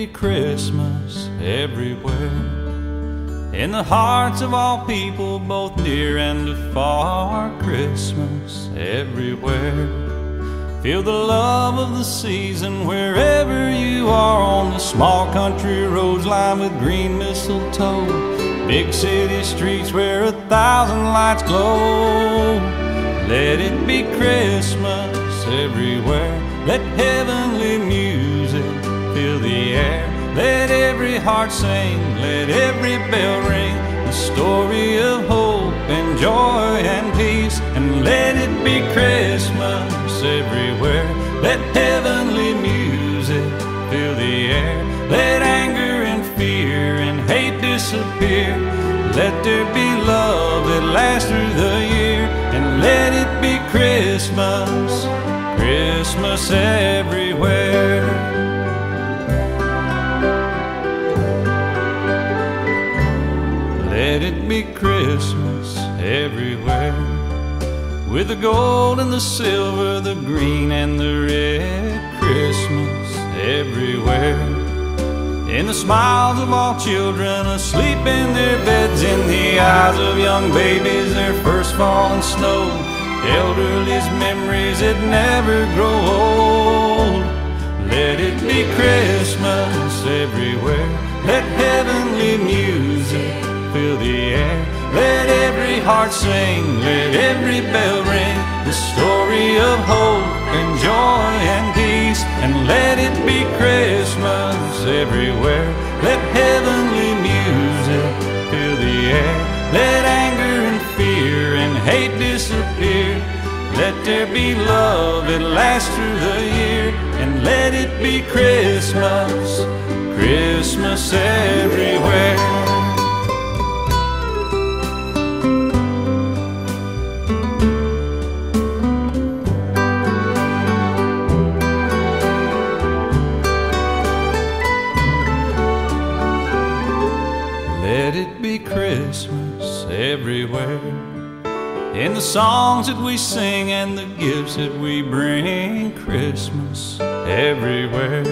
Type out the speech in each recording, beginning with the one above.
be Christmas everywhere. In the hearts of all people, both near and afar, Christmas everywhere. Feel the love of the season wherever you are on the small country roads lined with green mistletoe. Big city streets where a thousand lights glow. Let it be Christmas everywhere. Let heavenly music fill the air. Let every heart sing, let every bell ring. The story of hope and joy and peace. And let it be Christmas everywhere. Let heavenly music fill the air. Let anger and fear and hate disappear. Let there be love that lasts through the year. And let it be Christmas, Christmas everywhere. Let it be Christmas everywhere. With the gold and the silver, the green and the red. Christmas everywhere. In the smiles of all children asleep in their beds, in the eyes of young babies, their first fall falling snow. Elderly's memories that never grow old. Let every heart sing, let every bell ring. The story of hope and joy and peace. And let it be Christmas everywhere. Let heavenly music fill the air. Let anger and fear and hate disappear. Let there be love that lasts through the year. And let it be Christmas, Christmas everywhere. Christmas everywhere. In the songs that we sing and the gifts that we bring, Christmas everywhere.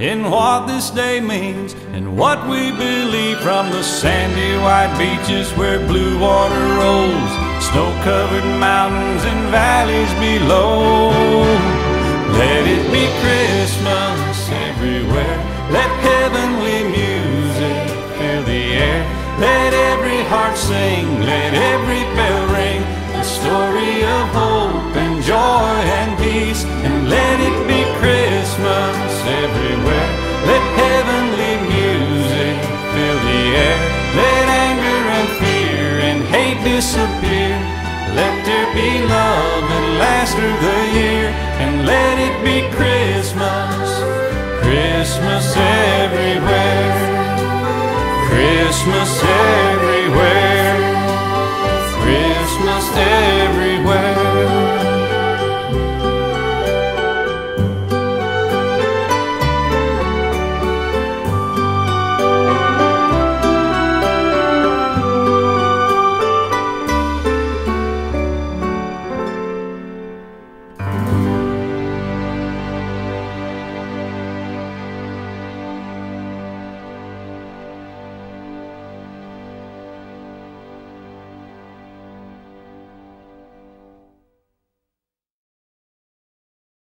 In what this day means and what we believe from the sandy white beaches where blue water rolls, snow covered mountains and valleys below. Let it be Christmas everywhere. Let heavenly music fill the air. Let every heart sing, let every bell ring. The story of hope and joy and peace. And let it be Christmas everywhere. Let heavenly music fill the air. Let anger and fear and hate disappear. Let there be love that lasts through the year. And let it be Christmas, Christmas everywhere.